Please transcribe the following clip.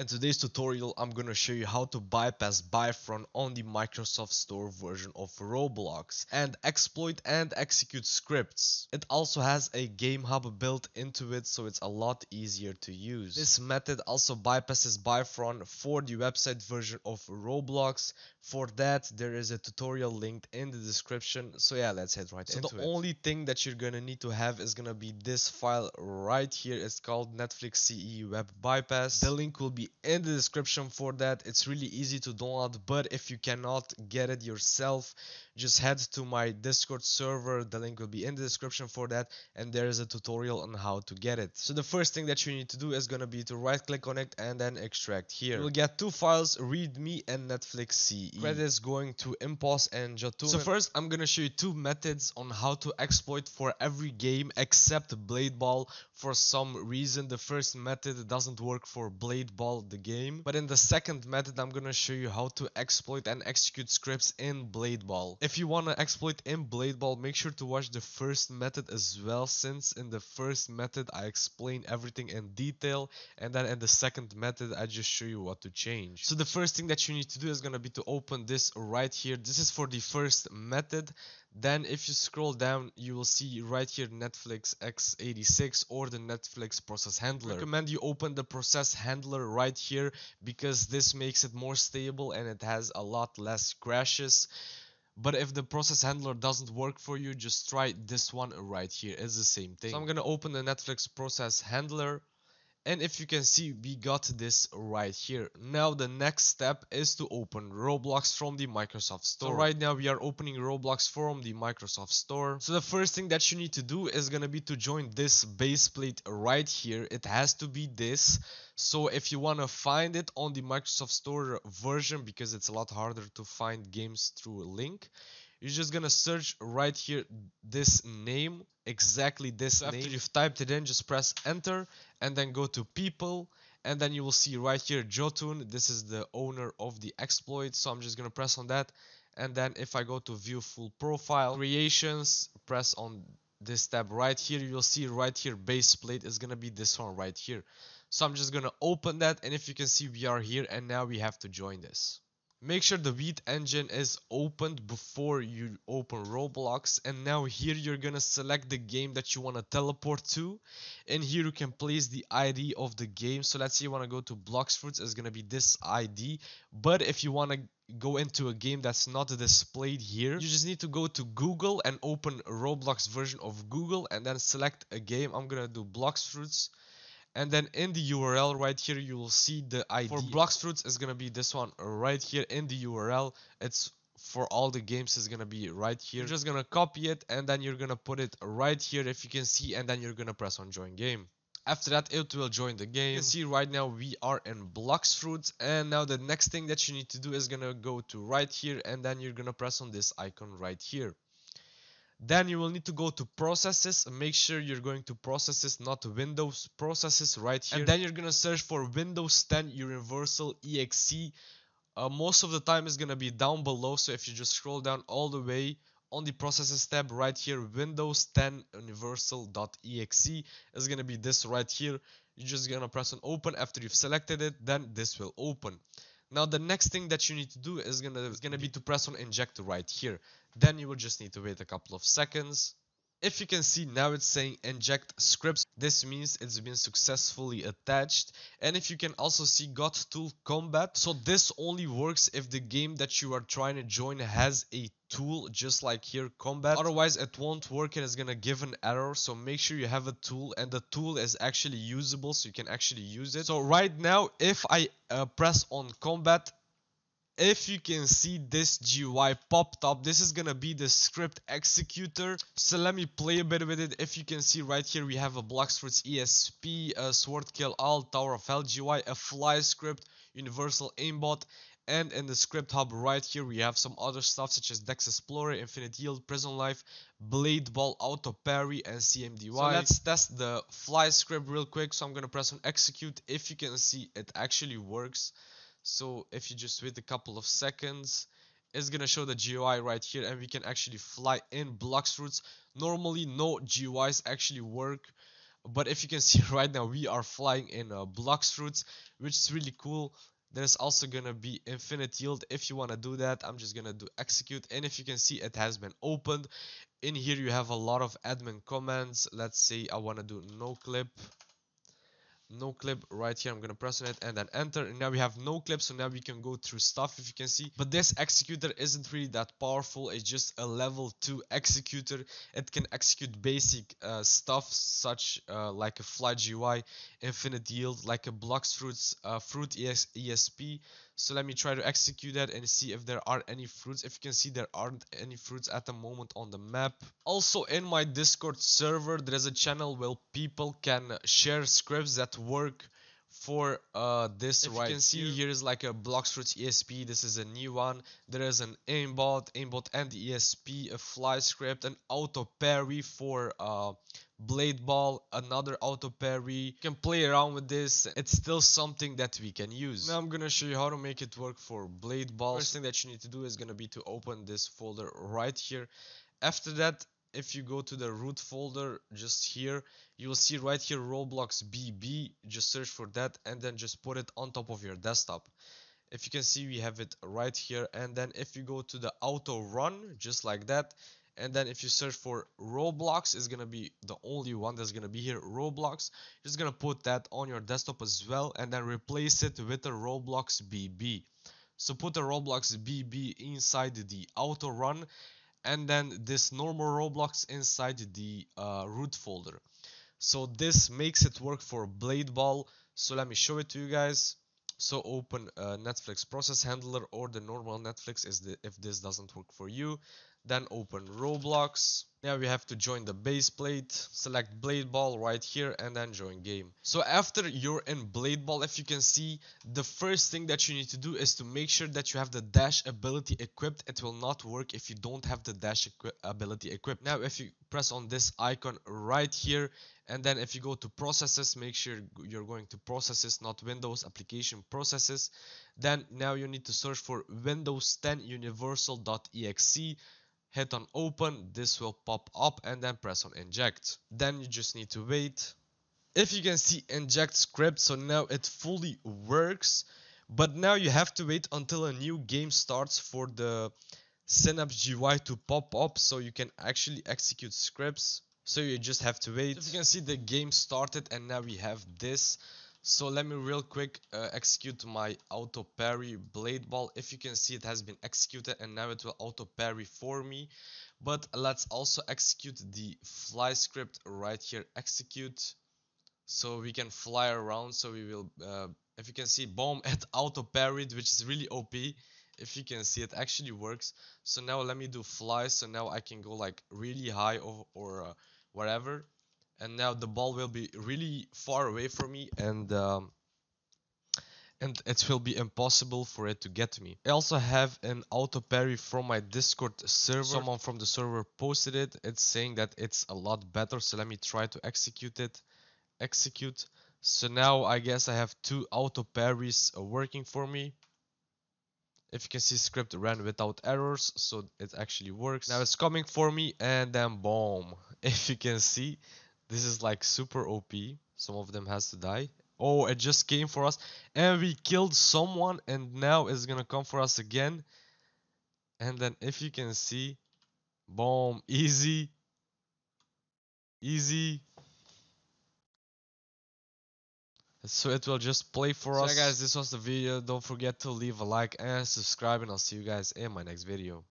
In today's tutorial, I'm gonna show you how to bypass Byfron on the Microsoft Store version of Roblox and exploit and execute scripts. It also has a game hub built into it, so it's a lot easier to use. This method also bypasses Byfron for the website version of Roblox. For that, there is a tutorial linked in the description. So yeah, let's head right so into it. So the only thing that you're gonna need to have is gonna be this file right here. It's called Netflix CE Web Bypass. The link will be in the description for that. It's really easy to download, but if you cannot get it yourself, just head to my Discord server. The link will be in the description for that, and there is a tutorial on how to get it. So the first thing that you need to do is gonna be to right click on it and then extract here. Will get two files, README and Netflix CE. Credits going to Impulse and Jotun. So first, I'm gonna show you two methods on how to exploit for every game except Blade Ball. For some reason, the first method doesn't work for Blade Ball the game. But in the second method, I'm gonna show you how to exploit and execute scripts in Blade Ball. If you wanna exploit in Blade Ball, make sure to watch the first method as well, since in the first method I explain everything in detail, and then in the second method I just show you what to change. So the first thing that you need to do is gonna be to open this right here. This is for the first method. Then if you scroll down, you will see right here Netflix x86 or the Netflix process handler. I recommend you open the process handler right here because this makes it more stable and it has a lot less crashes. But if the process handler doesn't work for you, just try this one right here. It's the same thing. So I'm gonna open the Netflix process handler and if you can see we got this right here. Now the next step is to open roblox from the microsoft store. So right now we are opening roblox from the microsoft store. So the first thing that you need to do is gonna be to join this base plate right here. It has to be this. So if you want to find it on the microsoft store version because it's a lot harder to find games through a link you're just gonna search right here this name exactly this so name. after you've typed it in just press enter and then go to people and then you will see right here Jotun. This is the owner of the exploit so I'm just gonna press on that. And then if I go to view full profile creations press on this tab right here. You'll see right here base plate is gonna be this one right here. So I'm just gonna open that and if you can see we are here and now we have to join this Make sure the Veed engine is opened before you open Roblox. And now here you're gonna select the game that you want to teleport to. And here you can place the ID of the game. So let's say you want to go to Blox Fruits it's gonna be this ID but if you want to go into a game that's not displayed here you just need to go to Google and open Roblox version of Google and then select a game. I'm gonna do Blox Fruits and then in the URL right here you will see the ID for Blox Fruits is gonna be this one right here in the URL it's for all the games is gonna be right here. You're just gonna copy it and then you're gonna put it right here if you can see and then you're gonna press on join game. After that it will join the game. You can see right now we are in Blox Fruits and now the next thing that you need to do is gonna go to right here and then you're gonna press on this icon right here then you will need to go to processes make sure you're going to processes not windows processes right here. and then you're gonna search for windows 10 universal exe uh, most of the time is gonna be down below so if you just scroll down all the way on the processes tab right here windows 10 universal.exe is gonna be this right here. You're just gonna press on open after you've selected it then this will open now the next thing that you need to do is gonna is gonna be to press on inject right here. Then you will just need to wait a couple of seconds. If you can see now it's saying inject scripts, this means it's been successfully attached. And if you can also see got tool combat, so this only works if the game that you are trying to join has a tool just like here combat. Otherwise it won't work and it's gonna give an error. So make sure you have a tool and the tool is actually usable so you can actually use it. So right now if i uh, press on combat if you can see this GUI popped up, this is gonna be the script executor. So let me play a bit with it. If you can see right here, we have a Blox Fruits ESP, a Sword Kill All, Tower of Hell GUI, a Fly script, Universal Aimbot, and in the script hub right here we have some other stuff such as Dex Explorer, Infinite Yield, Prison Life, Blade Ball, Auto Parry, and CMDY. So let's test the fly script real quick. So I'm gonna press on execute. If you can see it actually works. So if you just wait a couple of seconds, it's gonna show the GUI right here and we can actually fly in Blox Fruits. Normally no GUIs actually work but if you can see right now we are flying in uh, Blox Fruits which is really cool. There's also gonna be infinite yield. If you want to do that i'm just gonna do execute and if you can see it has been opened. In here you have a lot of admin commands. Let's say i want to do no clip no clip right here. I'm gonna press on it and then enter. And now we have no clip so now we can go through stuff if you can see. But this executor isn't really that powerful. It's just a level 2 executor. It can execute basic uh, stuff such uh, like a fly gui infinite yield like a Blox Fruits uh, fruit ES esp so let me try to execute that and see if there are any fruits. If you can see there aren't any fruits at the moment on the map. Also in my discord server there is a channel where people can share scripts that work for uh, this if right you can see here. is like a Blox Fruits ESP this is a new one. There is an aimbot aimbot and ESP a fly script an auto parry for uh, blade ball another auto parry. You can play around with this. It's still something that we can use. Now i'm gonna show you how to make it work for blade ball. First thing that you need to do is gonna be to open this folder right here. After that if you go to the root folder just here you will see right here roblox bb just search for that and then just put it on top of your desktop. If you can see we have it right here. And then if you go to the auto run just like that and then if you search for roblox is gonna be the only one that's gonna be here roblox. Just gonna put that on your desktop as well and then replace it with a roblox bb so put the roblox bb inside the auto run and then this normal roblox inside the uh, root folder. So this makes it work for blade ball. So let me show it to you guys. So open uh, netflix process handler or the normal netflix is the, if this doesn't work for you then open Roblox. Now we have to join the base plate, select Blade Ball right here and then join game. So after you're in Blade Ball, if you can see, the first thing that you need to do is to make sure that you have the dash ability equipped. It will not work if you don't have the dash equi ability equipped. Now if you press on this icon right here and then if you go to processes, make sure you're going to processes, not Windows application processes. Then now you need to search for Windows 10 universal.exe hit on open this will pop up and then press on inject. Then you just need to wait. If you can see inject script so now it fully works but now you have to wait until a new game starts for the synapse GUI to pop up so you can actually execute scripts. So you just have to wait. If you can see the game started and now we have this so let me real quick uh, execute my auto parry blade ball. If you can see it has been executed and now it will auto parry for me. But let's also execute the fly script right here. Execute. So we can fly around. So we will, uh, if you can see, boom, it auto parried, which is really OP. If you can see, it actually works. So now let me do fly. So now I can go like really high or, or uh, wherever and now the ball will be really far away from me and um, and it will be impossible for it to get to me. I also have an auto parry from my Discord server. Someone from the server posted it. It's saying that it's a lot better. So let me try to execute it. Execute. So now I guess I have two auto parries uh, working for me. If you can see script ran without errors. So it actually works. Now it's coming for me and then boom. If you can see this is like super OP. Some of them has to die. Oh, it just came for us. And we killed someone and now it's gonna come for us again. And then if you can see, boom, easy. Easy. So it will just play for so us. Guys, this was the video. Don't forget to leave a like and subscribe and I'll see you guys in my next video.